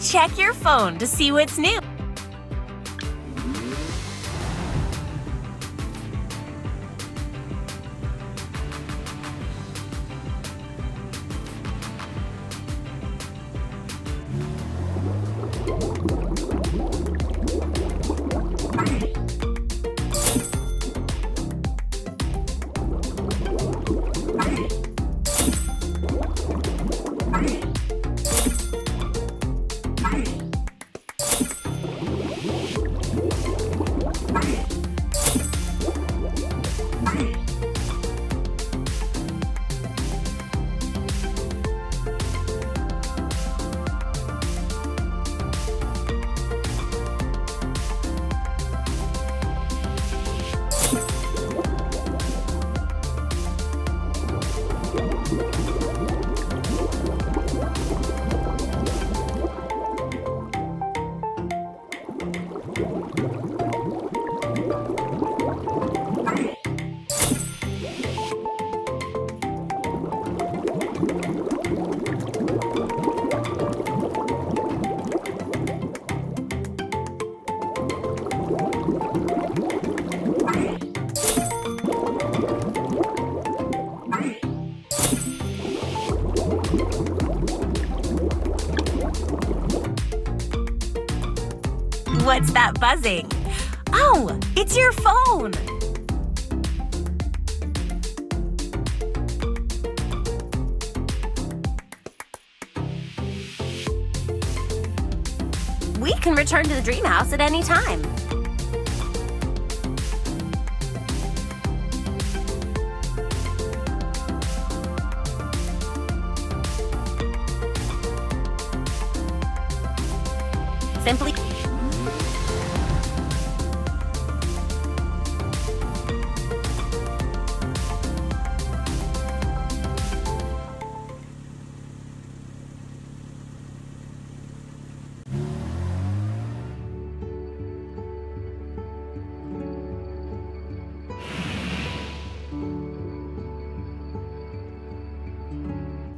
Check your phone to see what's new. What's that buzzing? Oh, it's your phone. We can return to the dream house at any time. Simply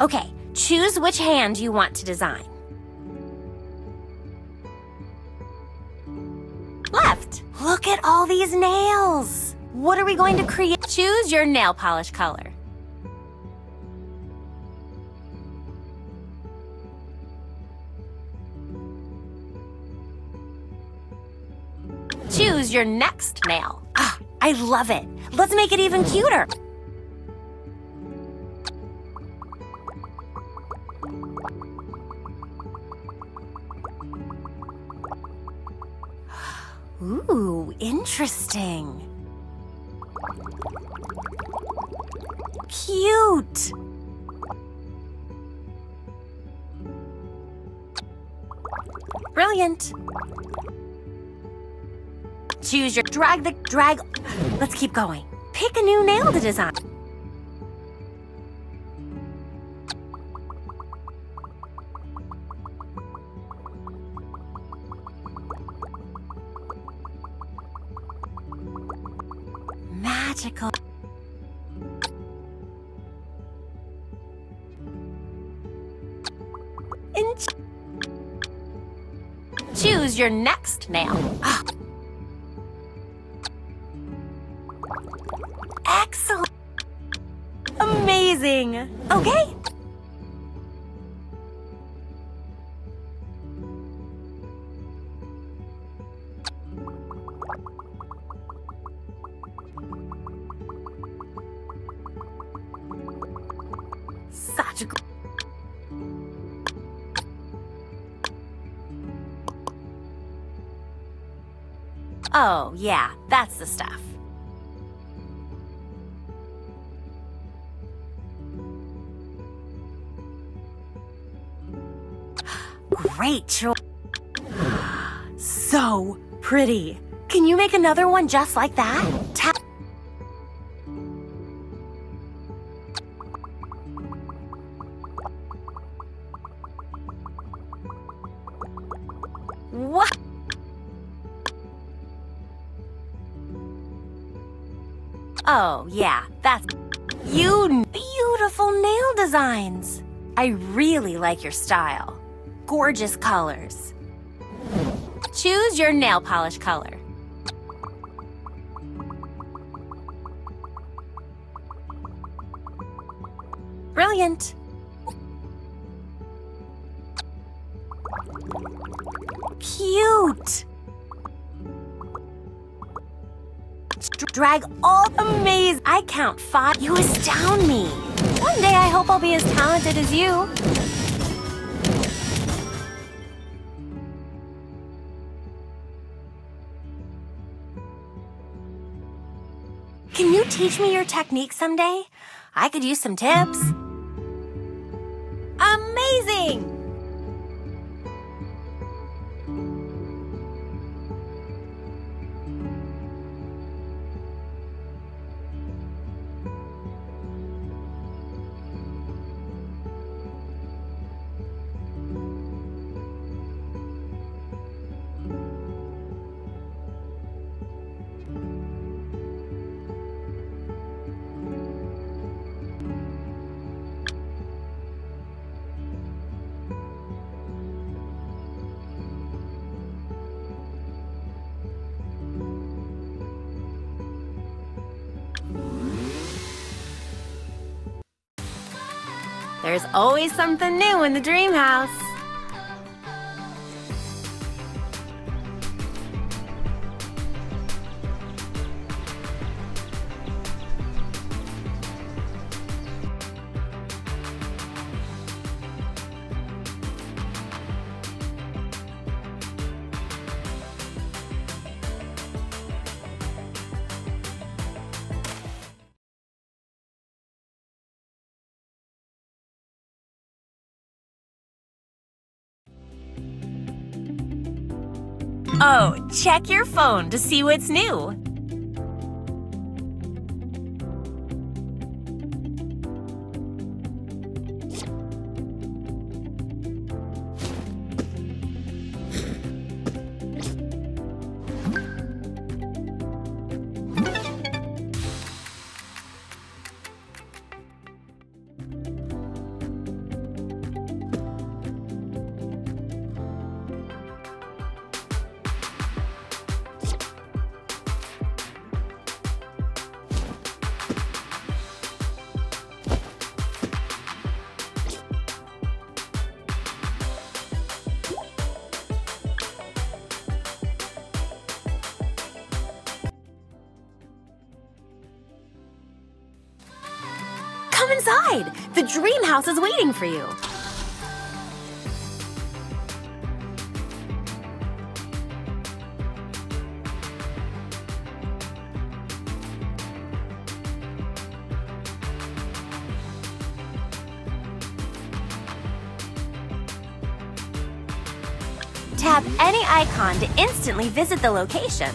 Okay, choose which hand you want to design. Left. Look at all these nails. What are we going to create? Choose your nail polish color. Choose your next nail. Ah, I love it. Let's make it even cuter. Ooh, interesting. Cute. Brilliant. Choose your drag the drag. Let's keep going. Pick a new nail to design. Magical. Choose your next nail. Excellent. Amazing. Okay. Oh, yeah, that's the stuff. Great choice. So pretty. Can you make another one just like that? Tap. What? Oh, yeah, that's you beautiful nail designs. I really like your style. gorgeous colors. Choose your nail polish color. Brilliant! Cute! Drag all amazing. I count five. You astound me. One day I hope I'll be as talented as you. Can you teach me your technique someday? I could use some tips. There's always something new in the dream house. Oh, check your phone to see what's new. Inside. The dream house is waiting for you. Tap any icon to instantly visit the location.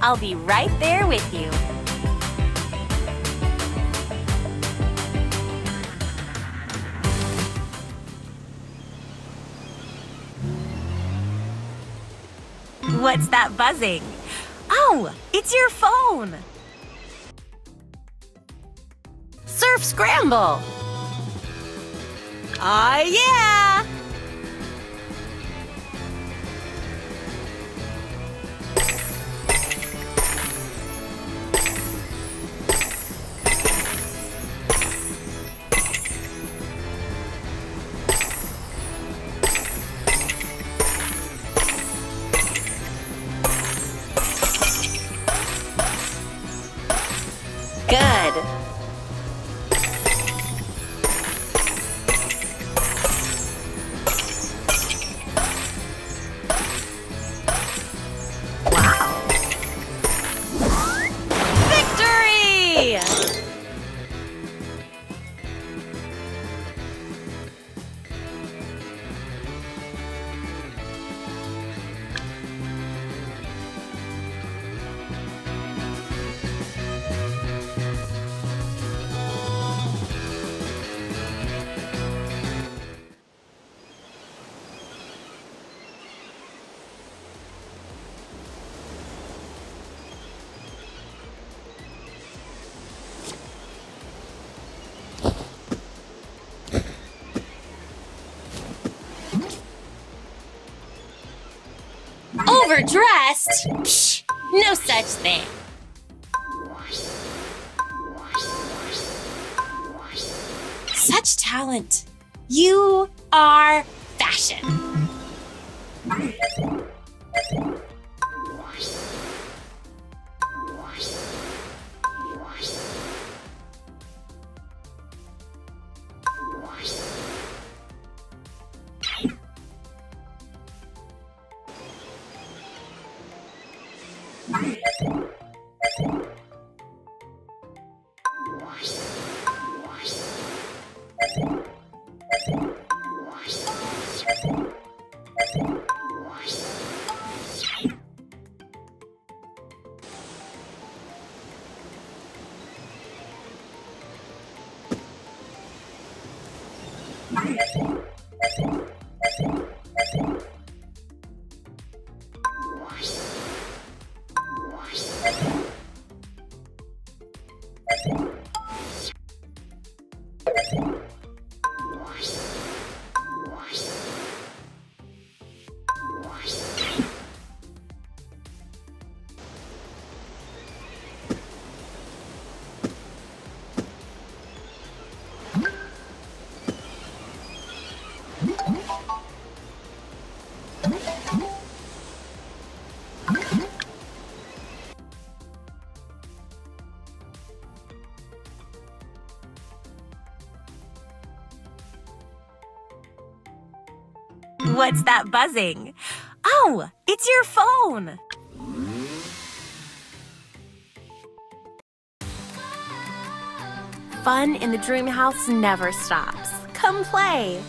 I'll be right there with you. What's that buzzing? Oh, it's your phone! Surf Scramble! Ah, yeah! Overdressed? Psh, no such thing. Such talent. You are fashion. Thank What's that buzzing? Oh, it's your phone. Fun in the dream house never stops. Come play.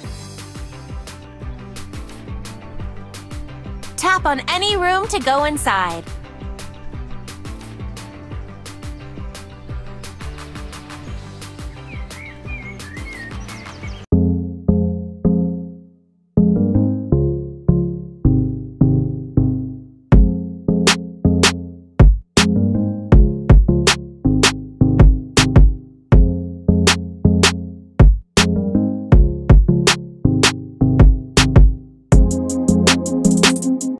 Tap on any room to go inside.